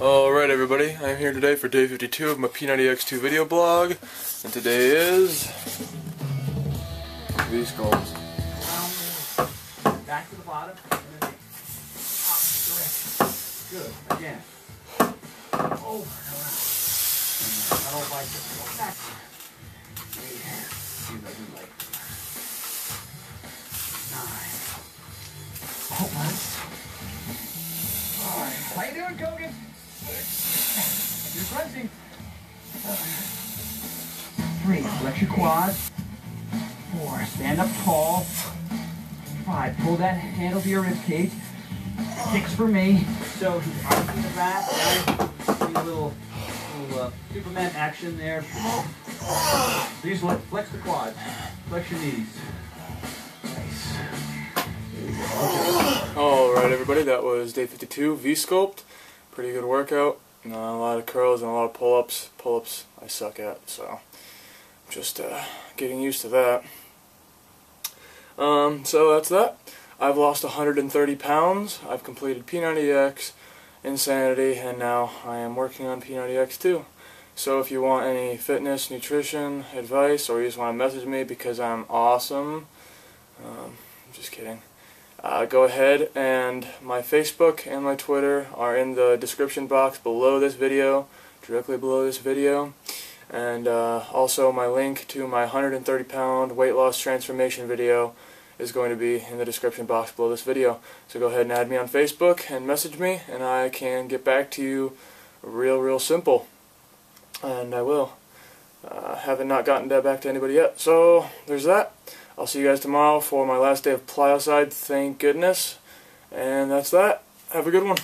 Alright everybody, I'm here today for day 52 of my P90X2 video blog, and today is V-Sculpt. Back to the bottom, and then. Good, again. Over and around. I don't like it. Go back. Eight. See if I do like it. Nine. Oh, Hold on. Alright, how you doing, Kogan? You're crunching. Three, flex your quads. Four, stand up tall. Five, pull that handle to your rib cage. Six for me. So he's arms the back. See a little, little uh, Superman action there. These le- flex the quads. Flex your knees. Nice. Alright everybody, that was day 52, V-Sculpt. Pretty good workout. A lot of curls and a lot of pull-ups. Pull-ups I suck at, so just uh, getting used to that. Um, so that's that. I've lost 130 pounds. I've completed P90X, Insanity, and now I am working on P90X2. So if you want any fitness, nutrition, advice, or you just want to message me because I'm awesome, um, just kidding. Uh, go ahead and my Facebook and my Twitter are in the description box below this video, directly below this video. And uh, also my link to my 130 pound weight loss transformation video is going to be in the description box below this video. So go ahead and add me on Facebook and message me and I can get back to you real, real simple. And I will. Uh, haven't not gotten that back to anybody yet. So there's that. I'll see you guys tomorrow for my last day of Plyocide, thank goodness. And that's that. Have a good one.